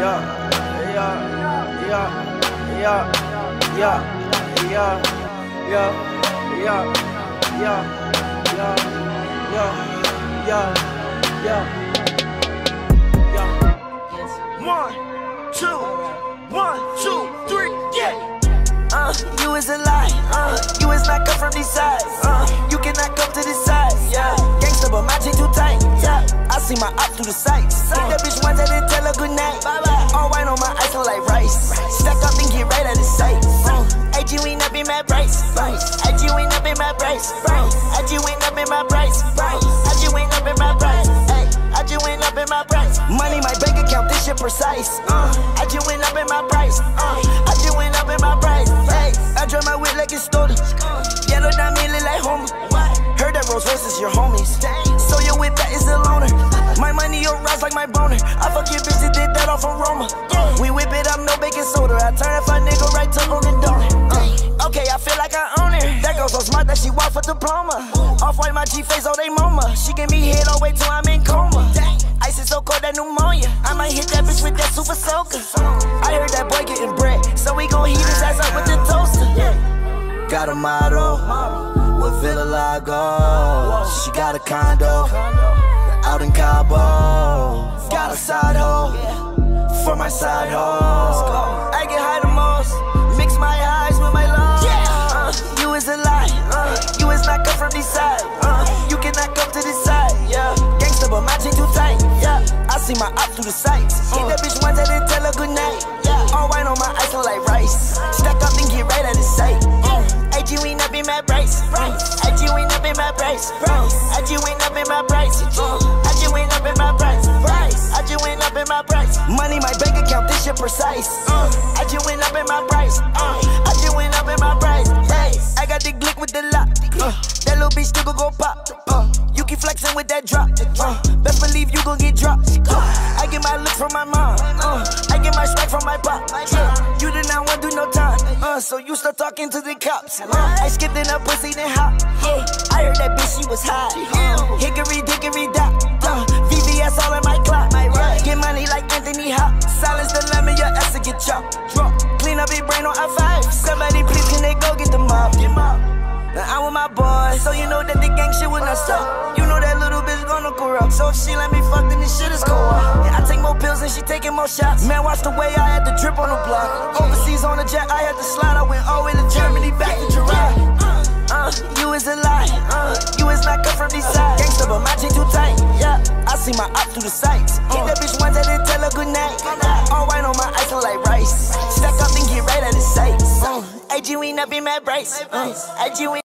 yeah, yeah, yeah, yeah, yeah, yeah, yeah, yeah, yeah, yeah, yeah, yeah. One, two, one, two, three, yeah. Uh, you is a lie. Uh, you is not come from these see my op through the sights. Hit that bitch once, I didn't tell her good night. All white on my ice, feel like rice. Stack up and get right out of sight. AG ain't up in my price. AG ain't up in my price. AG ain't up in my price. AG ain't up in my price. I just went up in my price. Money, my bank account, this shit precise. Uh, I just went up in my price. Uh, I just went up in my price. I drive my whip like it's stolen. Yellow diamond look like Homer. Heard that Rolls Royce is your homies. So your whip that is a loner. My money rise like my boner. I fuck your bitch that did that off from Roma. We whip it up, no baking soda. I turn if a nigga right to Uncle Donor. Uh, okay, I feel like I own it. That girl so smart that she walk for diploma. Off white, my G face, oh they mama. She give me head all way till I'm in coma. Ice is so cold that pneumonia. I might hit that bitch with that super soaker. I heard that boy getting bread, so we gon' heat his ass up with the toaster. Got a model with Villa Lago. She got a condo out in Cabo. Got a side hoe for my side hoe. I get high the most, mix my highs with my lows. Uh, you is a lie, uh, you is not come from this side. Uh, you cannot come to this side, yeah. Gangsta, but my chain too tight, yeah. I see my op through the sights. Hit that bitch once, I didn't tell her good night, yeah. All white on my ice, feel like rice. Stack up and get right out of sight. In my price, AG ain't up in my price, AG ain't up in my price, uh, AG ain't up in my price, AG ain't up in my price. Money, my bank account, this shit precise. Uh, AG went up in my price, uh, AG went up in my price. Hey, I got the glick with the lock. Uh, that little bitch still gon' go pop. Uh, you keep flexing with that drop. Gon' get dropped. I get my looks from my mom. Uh, I get my swag from my pop. You did not want to do no time. Uh, so you start talking to the cops. Uh, I skipped in her pussy then hop. Yeah, I heard that bitch she was hot. Hickory dickory dock. Uh, VVS all in my clock. Get money like Anthony Hop. Silence the lemon, your ass to get chopped. Clean up your brain on I5. Somebody please can they go get the mob? Get I'm with my boys, so you know that the gang shit will not stop. You know that So if she let me fuck, then this shit is cool. Yeah, I take more pills and she taking more shots. Man, watch the way I had to drip on the block. Overseas on the jet, I had to slide. I went all the way to Germany, back to Gerard. Uh, you is a lie. Uh, you is not come from these sides. Gangsta, but my chain too tight. Yeah, I see my op through the sights. Hit that bitch once, I didn't tell her good night. All white on my ice, like rice. Stack up and get right out of sight. Uh, AG ain't not be my price. Uh, AG ain't